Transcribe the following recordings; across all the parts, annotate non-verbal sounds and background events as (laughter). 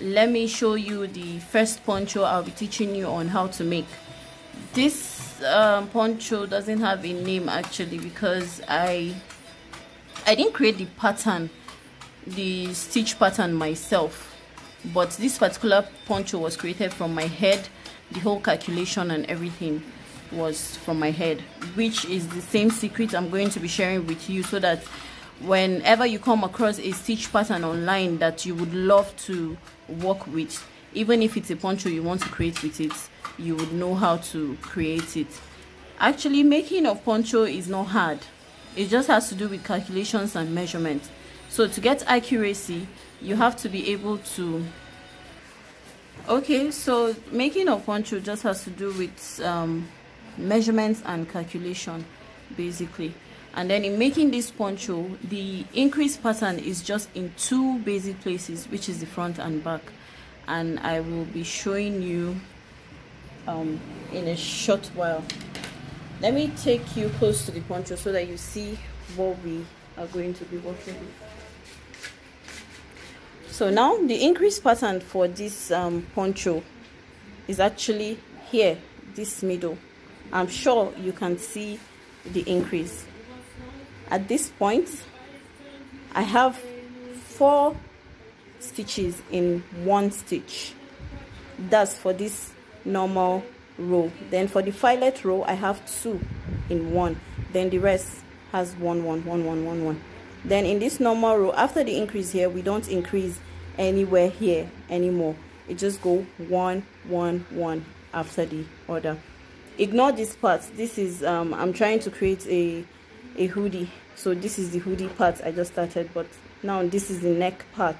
let me show you the first poncho i'll be teaching you on how to make. This um, poncho doesn't have a name actually because i i didn't create the pattern the stitch pattern myself. But this particular poncho was created from my head. The whole calculation and everything was from my head which is the same secret i'm going to be sharing with you so that whenever you come across a stitch pattern online that you would love to work with. Even if it's a poncho you want to create with it you would know how to create it. Actually making of poncho is not hard. It just has to do with calculations and measurements so to get accuracy you have to be able to okay so making of poncho just has to do with um, measurements and calculation basically and then in making this poncho the increase pattern is just in two basic places which is the front and back. And I will be showing you um, in a short while. Let me take you close to the poncho so that you see what we are going to be working with. So now the increase pattern for this um, poncho is actually here this middle. I'm sure you can see the increase at this point I have four stitches in one stitch. That's for this normal row. Then for the filet row I have two in one. Then the rest has one one one one one one. Then in this normal row after the increase here we don't increase anywhere here anymore. It just go one one one after the order ignore this part. This is um i'm trying to create a a hoodie. So this is the hoodie part i just started but now this is the neck part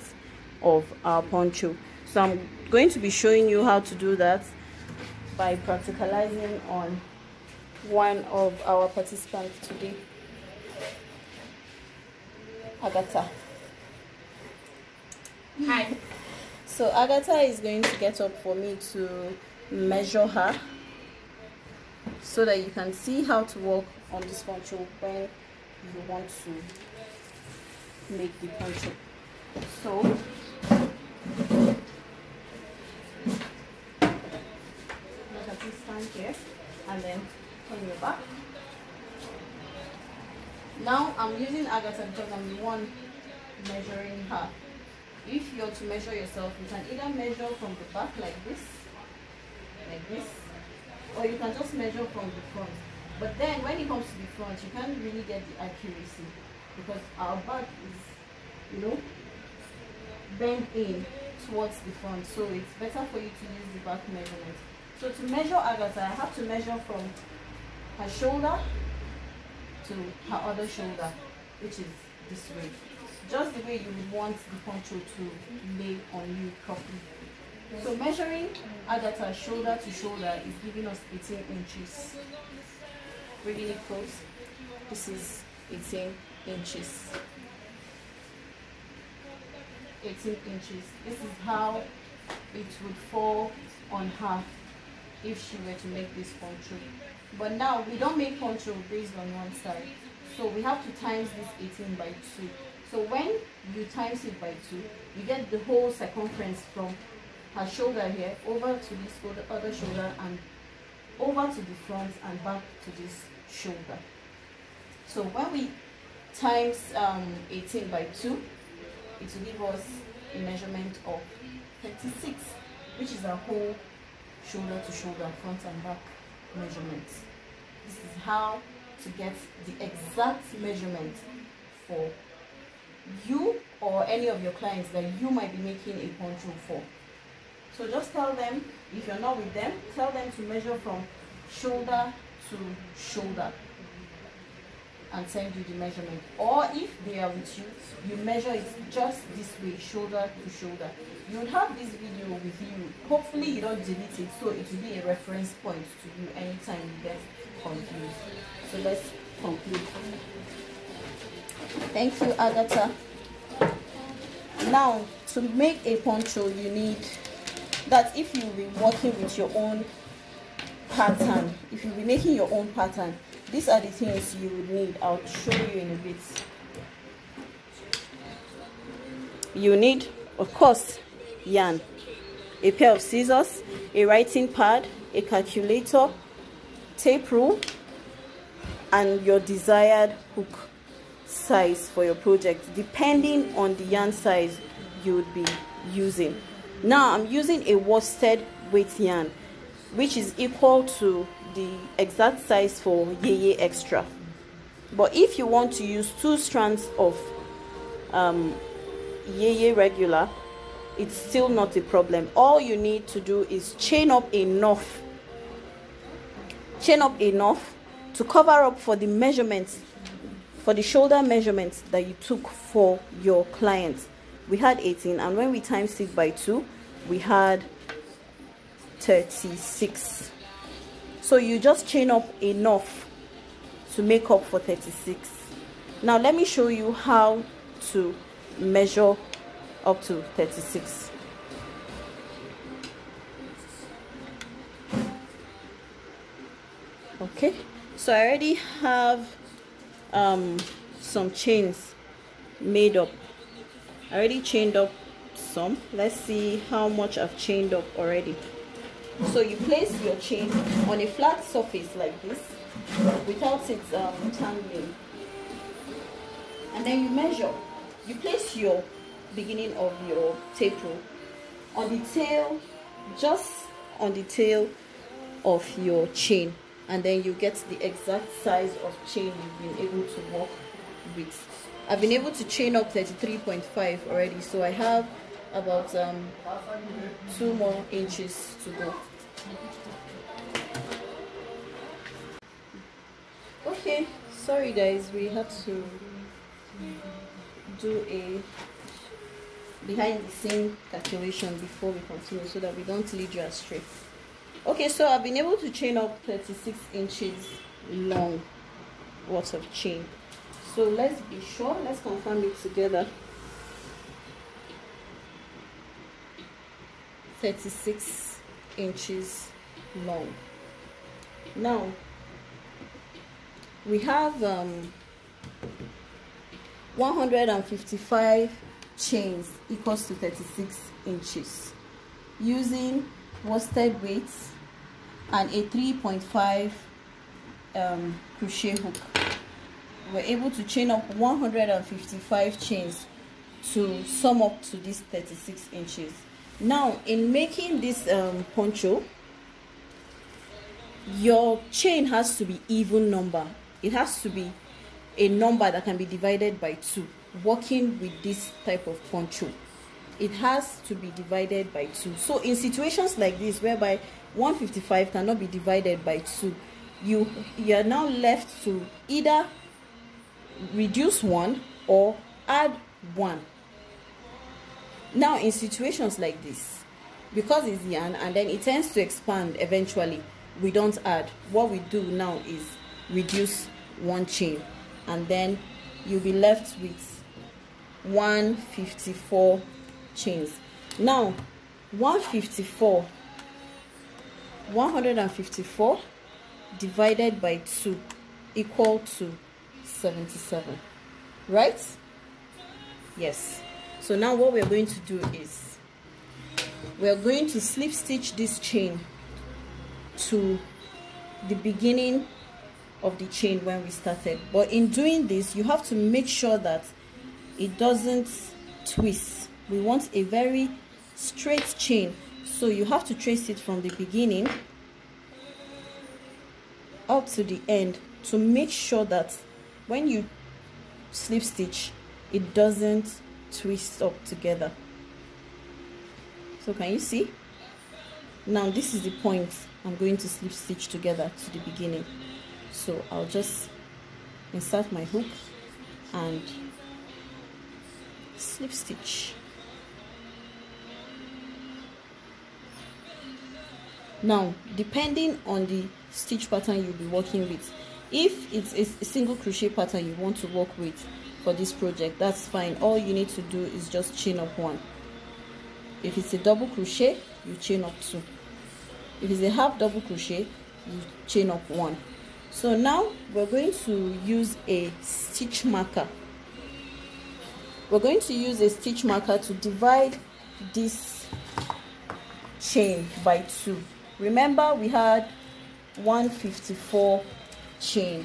of our poncho. So i'm going to be showing you how to do that by practicalizing on one of our participants today. Agatha. Hi. So agatha is going to get up for me to measure her so that you can see how to work on this poncho when you want to make the poncho so look at this stand here and then turn your back. Now i'm using agatha because i'm the one measuring her. If you're to measure yourself you can either measure from the back like this like this or you can just measure from the front but then when it comes to the front you can't really get the accuracy because our back is you know bent in towards the front. So it's better for you to use the back measurement. So to measure agatha i have to measure from her shoulder to her other shoulder which is this way. Just the way you would want the poncho to lay on you properly. So measuring Agatha shoulder to shoulder is giving us 18 inches. It close, this is 18 inches. 18 inches. This is how it would fall on her if she were to make this poncho. But now we don't make poncho based on one side. So we have to times this 18 by 2. So when you times it by 2, you get the whole circumference from her shoulder here over to this other shoulder and over to the front and back to this shoulder so when we times um, 18 by 2 it will give us a measurement of 36 which is a whole shoulder to shoulder front and back measurement. this is how to get the exact measurement for you or any of your clients that you might be making a poncho for so just tell them, if you're not with them, tell them to measure from shoulder to shoulder and send you the measurement. Or if they are with you, you measure it just this way, shoulder to shoulder. You would have this video with you. Hopefully you don't delete it, so it will be a reference point to you anytime you get confused. So let's conclude. Thank you, Agatha. Now, to make a poncho, you need that if you be working with your own pattern. If you'll be making your own pattern these are the things you would need. I'll show you in a bit. You need of course yarn a pair of scissors a writing pad a calculator tape rule and your desired hook size for your project depending on the yarn size you would be using. Now i'm using a worsted weight yarn which is equal to the exact size for yeye extra. But if you want to use two strands of um, yeye regular it's still not a problem. All you need to do is chain up enough chain up enough to cover up for the measurements for the shoulder measurements that you took for your client. We had 18 and when we times it by 2 we had 36 so you just chain up enough to make up for 36 now let me show you how to measure up to 36 okay so I already have um, some chains made up. I already chained up some. Let's see how much I've chained up already so you place your chain on a flat surface like this without it um, tangling. And then you measure. You place your beginning of your taper on the tail just on the tail of your chain. And then you get the exact size of chain you've been able to work with. I've been able to chain up 33.5 already so I have about um, two more inches to go. Okay sorry guys we had to do a behind the scene calculation before we continue so that we don't lead you astray. Okay so i've been able to chain up 36 inches long worth of chain. So let's be sure let's confirm it together 36 inches long. Now we have um 155 chains equals to 36 inches using worsted weights and a 3.5 um, crochet hook. We're able to chain up 155 chains to sum up to this 36 inches now in making this um, poncho your chain has to be even number. It has to be a number that can be divided by two working with this type of poncho. It has to be divided by two. So in situations like this whereby 155 cannot be divided by two you you are now left to either reduce one or add one now in situations like this because it's yarn and then it tends to expand eventually we don't add. What we do now is reduce one chain and then you'll be left with 154 chains. Now 154 154 divided by 2 equal to 77 right? Yes so now what we're going to do is we're going to slip stitch this chain to the beginning of the chain when we started. But in doing this you have to make sure that it doesn't twist. We want a very straight chain. So you have to trace it from the beginning up to the end to make sure that when you slip stitch it doesn't twist up together. So can you see? Now this is the point I'm going to slip stitch together to the beginning. So I'll just insert my hook and slip stitch. Now depending on the stitch pattern you'll be working with if it's a single crochet pattern you want to work with for this project that's fine. All you need to do is just chain up one. If it's a double crochet you chain up two. If it's a half double crochet you chain up one. So now we're going to use a stitch marker. We're going to use a stitch marker to divide this chain by 2 remember we had 154 chain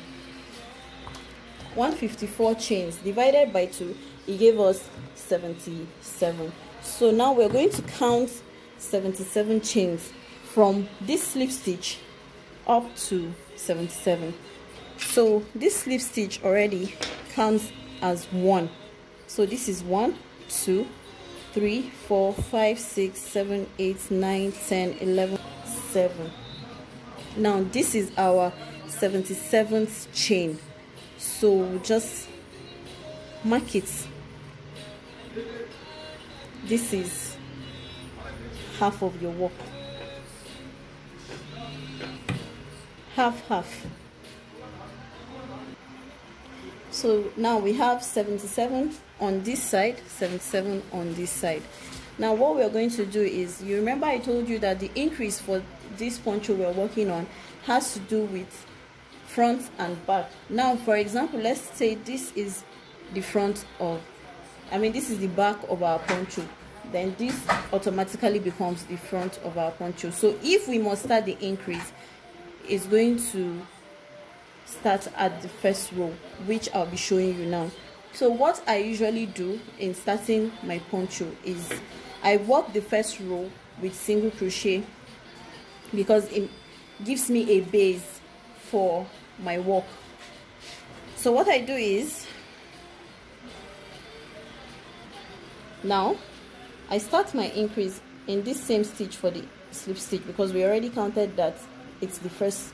154 chains divided by 2 it gave us 77 so now we're going to count 77 chains from this slip stitch up to 77 so this slip stitch already counts as one. So this is one two three four five six seven eight nine ten eleven seven. Now this is our 77th chain so just mark it. This is half of your work. Half half. So now we have 77 on this side 77 on this side. Now what we're going to do is you remember i told you that the increase for this poncho we're working on has to do with front and back. Now for example let's say this is the front of i mean this is the back of our poncho. Then this automatically becomes the front of our poncho. So if we must start the increase it's going to start at the first row which i'll be showing you now. So what i usually do in starting my poncho is i work the first row with single crochet because it gives me a base for my work. So what i do is now i start my increase in this same stitch for the slip stitch because we already counted that it's the first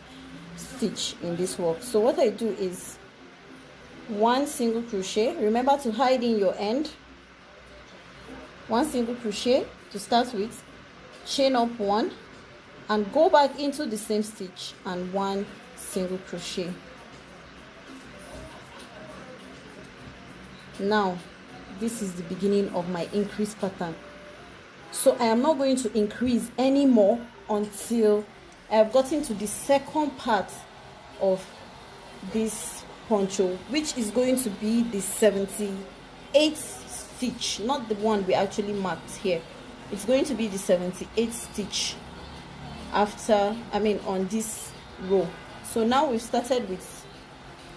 stitch in this work. So what i do is one single crochet. Remember to hide in your end. One single crochet to start with. Chain up one and go back into the same stitch and one single crochet. Now this is the beginning of my increase pattern. So i am not going to increase anymore until i have gotten to the second part of this poncho which is going to be the 78th stitch not the one we actually marked here. It's going to be the 78th stitch after i mean on this row. So now we've started with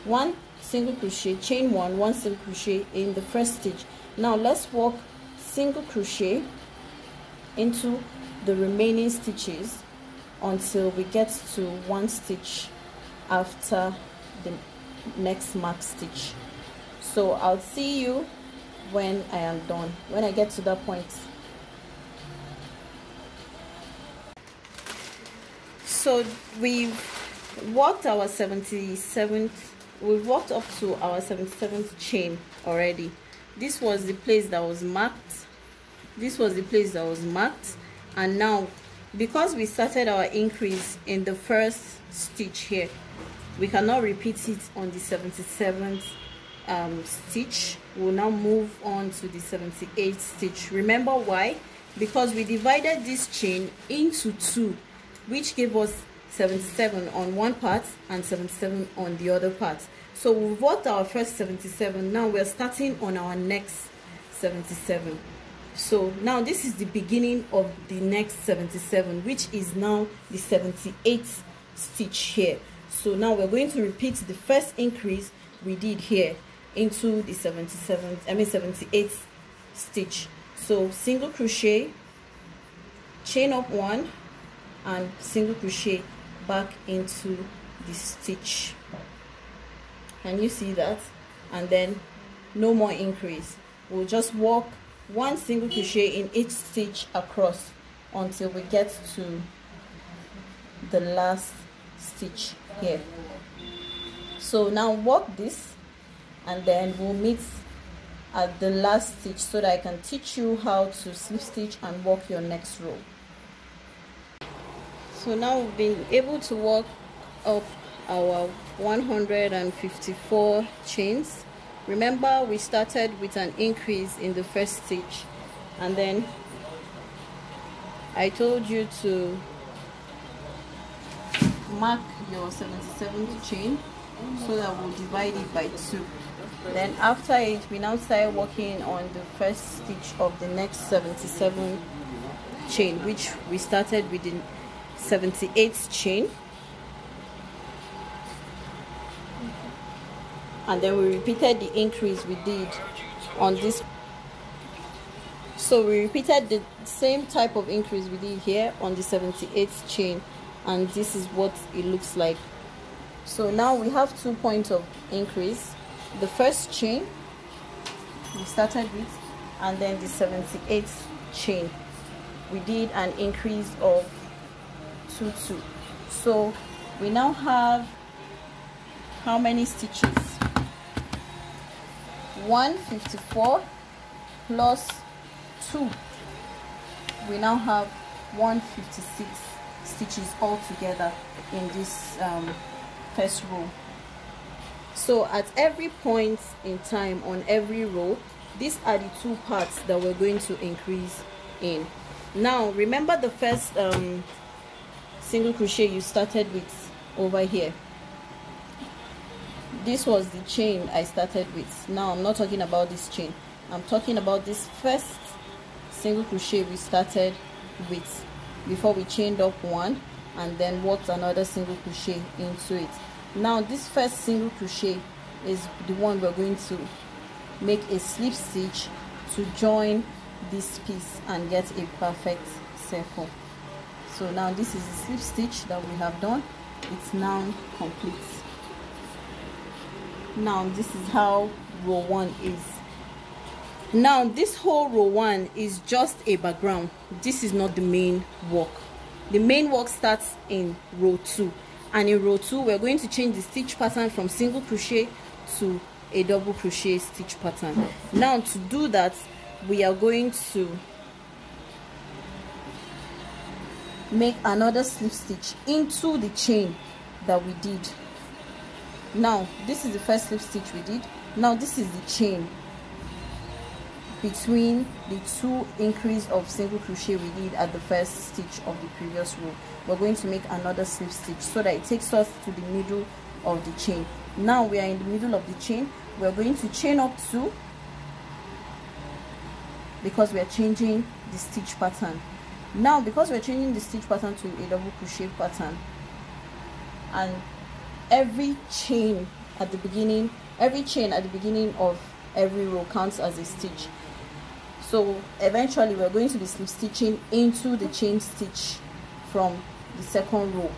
one single crochet chain one one single crochet in the first stitch. Now let's work single crochet into the remaining stitches until we get to one stitch after the next mark stitch. So i'll see you when i am done when i get to that point so we've worked our 77th we've worked up to our 77th chain already. This was the place that was marked. This was the place that was marked. And now because we started our increase in the first stitch here we cannot repeat it on the 77th um, stitch. We'll now move on to the 78th stitch. Remember why? Because we divided this chain into two which gave us 77 on one part and 77 on the other part. So we've worked our first 77 now we're starting on our next 77 so now this is the beginning of the next 77 which is now the 78th stitch here. So now we're going to repeat the first increase we did here into the 77th i mean 78th stitch. So single crochet chain up one and single crochet back into the stitch. Can you see that? And then no more increase. We'll just walk one single crochet in each stitch across until we get to the last stitch here. So now work this and then we'll meet at the last stitch so that I can teach you how to slip stitch and work your next row so now we've been able to work up our 154 chains. Remember we started with an increase in the first stitch and then I told you to mark your 77th chain so that we'll divide it by two. Then after it we now start working on the first stitch of the next 77 chain which we started with the 78th chain. And then we repeated the increase we did on this. So we repeated the same type of increase we did here on the 78th chain. And this is what it looks like. So now we have two points of increase. The first chain we started with and then the 78th chain. We did an increase of 2 2 so we now have how many stitches? 154 plus 2 we now have 156 stitches all together in this um, first row. So at every point in time on every row these are the two parts that we're going to increase in. Now remember the first um, single crochet you started with over here. This was the chain I started with. Now I'm not talking about this chain. I'm talking about this first single crochet we started with before we chained up one and then worked another single crochet into it. Now this first single crochet is the one we're going to make a slip stitch to join this piece and get a perfect circle so now this is the slip stitch that we have done. It's now complete. Now this is how row one is. Now this whole row one is just a background. This is not the main work. The main work starts in row two. And in row two we're going to change the stitch pattern from single crochet to a double crochet stitch pattern. Now to do that we are going to make another slip stitch into the chain that we did. Now this is the first slip stitch we did. Now this is the chain between the two increase of single crochet we did at the first stitch of the previous row. We're going to make another slip stitch so that it takes us to the middle of the chain. Now we are in the middle of the chain. We're going to chain up two because we are changing the stitch pattern now because we're changing the stitch pattern to a double crochet pattern and every chain at the beginning every chain at the beginning of every row counts as a stitch. So eventually we're going to be slip stitching into the chain stitch from the second row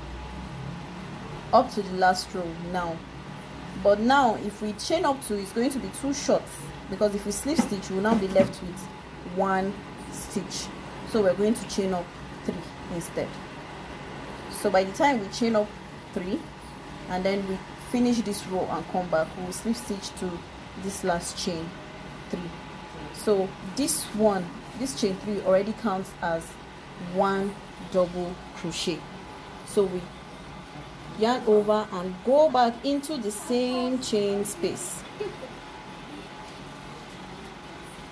up to the last row now. But now if we chain up to it's going to be too short because if we slip stitch we'll now be left with one stitch so we're going to chain up three instead. So by the time we chain up three and then we finish this row and come back we'll slip stitch to this last chain three. So this one this chain three already counts as one double crochet. So we yarn over and go back into the same chain space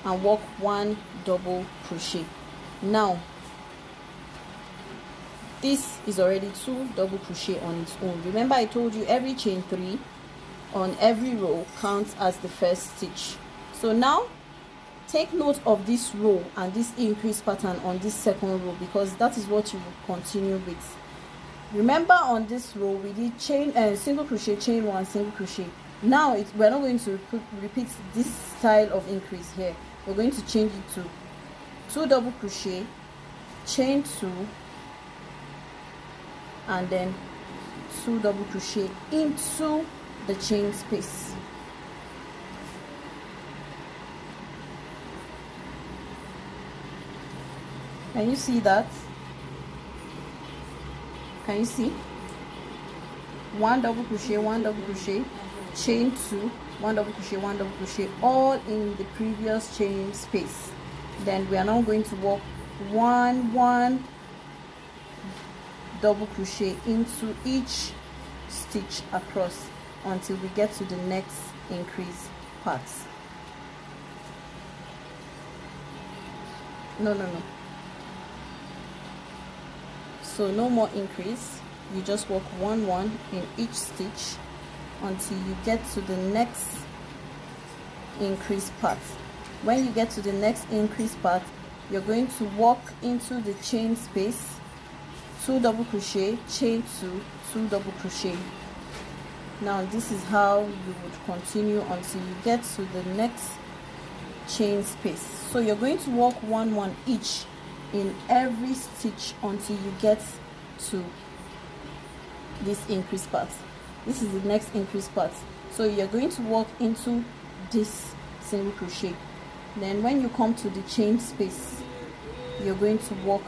and work one double crochet now this is already two double crochet on its own. Remember i told you every chain three on every row counts as the first stitch. So now take note of this row and this increase pattern on this second row because that is what you will continue with. Remember on this row we did chain and uh, single crochet chain one single crochet. Now we're not going to repeat this style of increase here. We're going to change it to two double crochet chain two and then two double crochet into the chain space. Can you see that? Can you see? One double crochet one double crochet chain two one double crochet one double crochet all in the previous chain space then we are now going to work one one double crochet into each stitch across until we get to the next increase part. No no no. So no more increase. You just work one one in each stitch until you get to the next increase part when you get to the next increase part you're going to walk into the chain space two double crochet chain two two double crochet. Now this is how you would continue until you get to the next chain space. So you're going to walk one one each in every stitch until you get to this increase part. This is the next increase part. So you're going to walk into this single crochet then when you come to the chain space you're going to work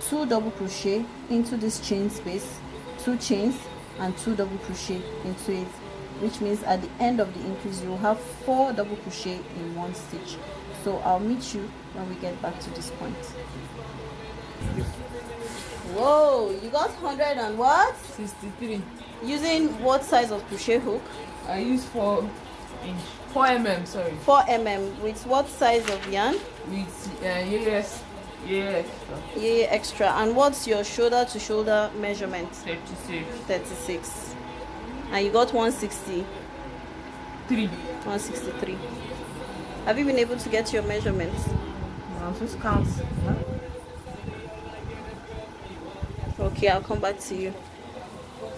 two double crochet into this chain space two chains and two double crochet into it which means at the end of the increase you'll have four double crochet in one stitch. So i'll meet you when we get back to this point. Whoa you got 100 and what? 63 using what size of crochet hook? I use 4 inch 4 mm sorry. 4 mm with what size of yarn? With uh, yes yeah extra yeah extra. And what's your shoulder to shoulder measurement? 36 36 and you got 160 3 163 have you been able to get your measurements now just count. Okay i'll come back to you.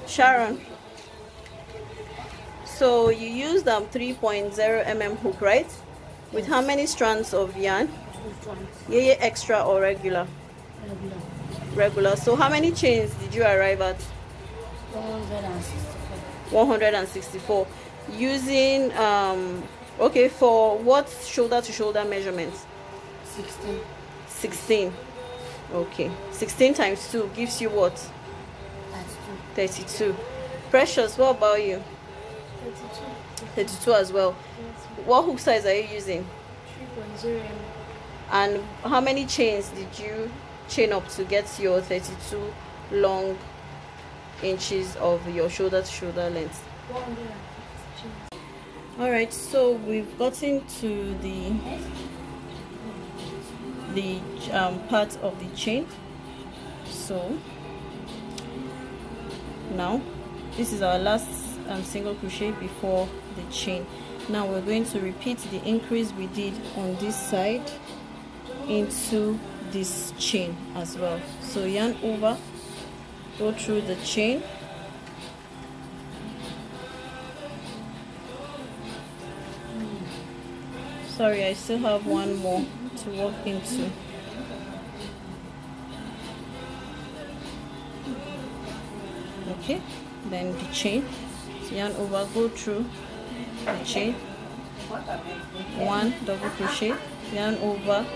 Sharon so you used um 3.0 mm hook right? With how many strands of yarn? Yeah, yeah extra or regular? Regular. regular so how many chains did you arrive at? 164. 164 using um okay for what shoulder to shoulder measurements? 16. 16 okay. 16 times 2 gives you what? That's 2. 32 precious what about you 32. 32 as well what hook size are you using 3.0 mm. and how many chains did you chain up to get your 32 long inches of your shoulder to shoulder length 150 all right so we've gotten to the the um, part of the chain so now this is our last um, single crochet before the chain. Now we're going to repeat the increase we did on this side into this chain as well. So yarn over go through the chain. Sorry I still have one more to walk into. Okay then the chain yarn over go through chain one double crochet. Yarn over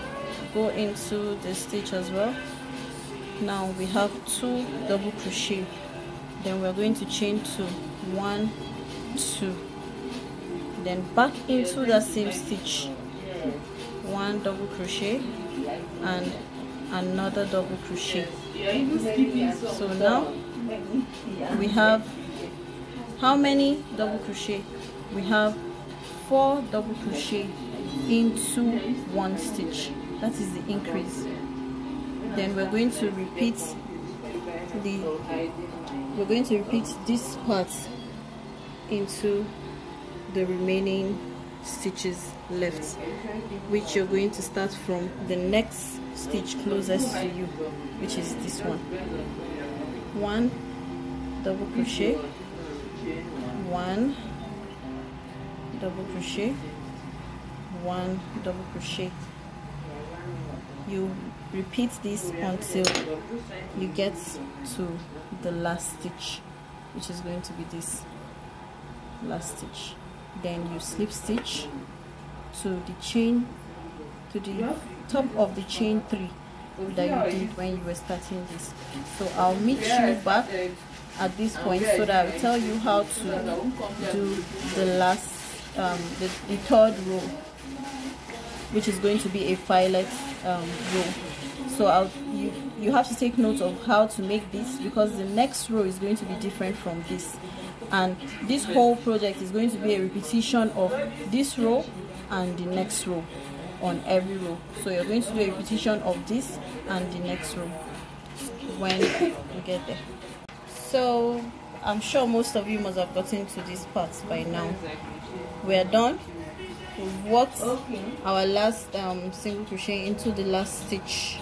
go into the stitch as well. Now we have two double crochet. Then we're going to chain two. One two. Then back into that same stitch. One double crochet and another double crochet. So now we have how many double crochet? We have four double crochet into one stitch. That is the increase. Then we're going to repeat the we're going to repeat this part into the remaining stitches left which you're going to start from the next stitch closest to you which is this one. One double crochet one double crochet. One double crochet. You repeat this until you get to the last stitch which is going to be this last stitch. Then you slip stitch to the chain to the top of the chain three that you did when you were starting this. So i'll meet you back at this point so that i'll tell you how to do the last um, the, the third row which is going to be a filet um, row. So I'll, you you have to take note of how to make this because the next row is going to be different from this. And this whole project is going to be a repetition of this row and the next row on every row. So you're going to do a repetition of this and the next row when we get there so i'm sure most of you must have gotten to this part by now. We're done. We've worked our last um, single crochet into the last stitch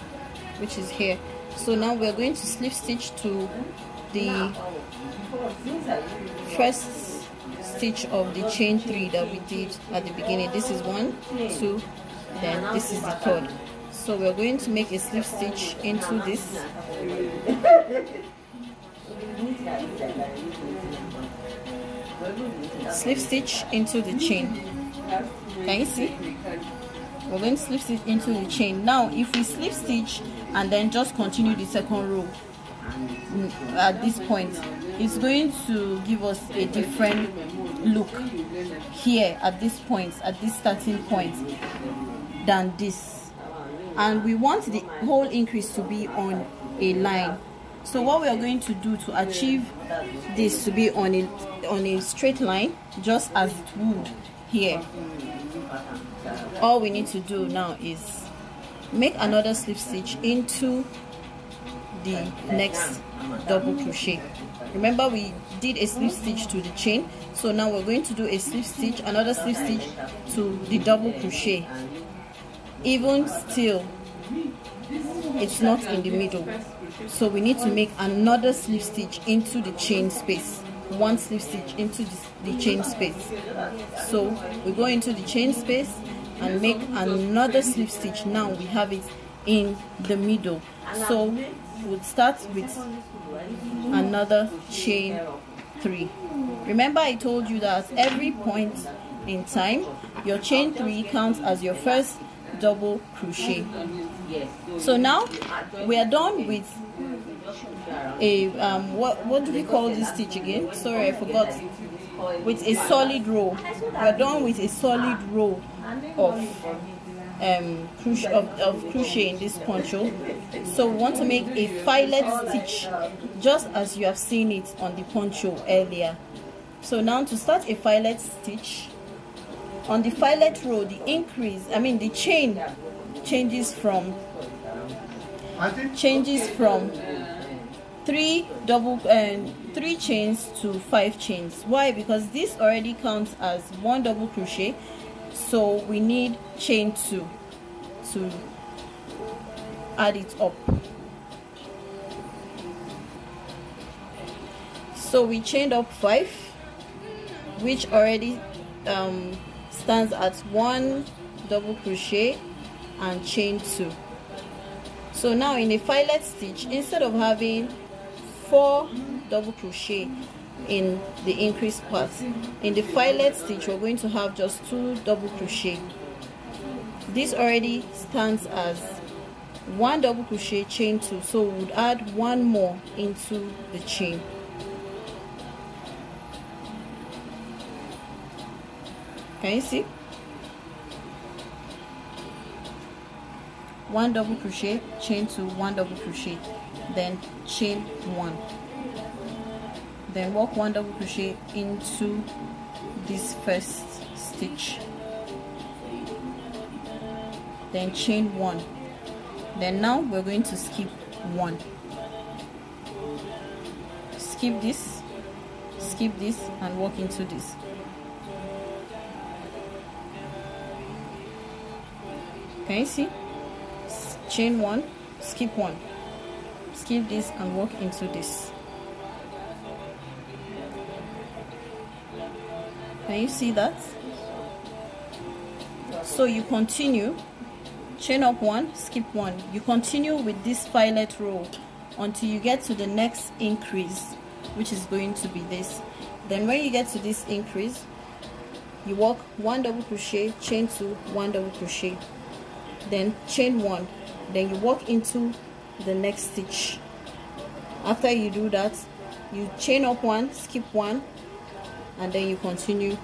which is here. So now we're going to slip stitch to the first stitch of the chain three that we did at the beginning. This is one two then this is the third. So we're going to make a slip stitch into this (laughs) slip stitch into the chain. Can you see? We're going to slip stitch into the chain. Now if we slip stitch and then just continue the second row mm, at this point it's going to give us a different look here at this point at this starting point than this. And we want the whole increase to be on a line so what we are going to do to achieve this to be on a on a straight line just as it would here all we need to do now is make another slip stitch into the next double crochet. Remember we did a slip stitch to the chain. So now we're going to do a slip stitch another slip stitch to the double crochet. Even still it's not in the middle so we need to make another slip stitch into the chain space. One slip stitch into the, chain space. So we go into the chain space and make another slip stitch. Now we have it in the middle. So we'll start with another chain three. Remember i told you that every point in time your chain three counts as your first double crochet. So now we are done with a um what what do we call this stitch again? Sorry i forgot. With a solid row. We're done with a solid row of um crochet of, of crochet in this poncho. So we want to make a filet stitch just as you have seen it on the poncho earlier. So now to start a filet stitch on the filet row the increase i mean the chain changes from changes from three double and uh, three chains to five chains. Why? Because this already counts as one double crochet so we need chain two to add it up. So we chained up five which already um, stands at one double crochet and chain two. So now in a filet stitch instead of having four double crochet in the increased part. In the filet stitch we're going to have just two double crochet. This already stands as one double crochet chain two so we would add one more into the chain. Can you see? One double crochet chain two one double crochet then chain one. Then work one double crochet into this first stitch. Then chain one. Then now we're going to skip one. Skip this skip this and walk into this. Can you see? Chain one skip one skip this and walk into this. Can you see that? So you continue. Chain up one skip one. You continue with this filet row until you get to the next increase which is going to be this. Then when you get to this increase you walk one double crochet chain two one double crochet. Then chain one. Then you walk into the next stitch. After you do that you chain up one skip one and then you continue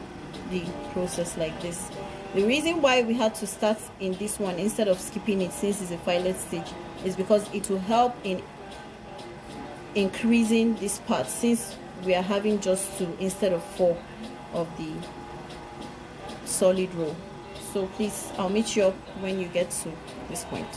the process like this. The reason why we had to start in this one instead of skipping it since it's a filet stitch is because it will help in increasing this part since we are having just two instead of four of the solid row. So please i'll meet you up when you get to this point